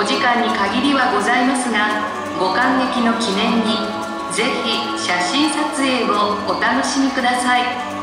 お時間に限りはございますがご感激の記念にぜひ写真撮影をお楽しみください。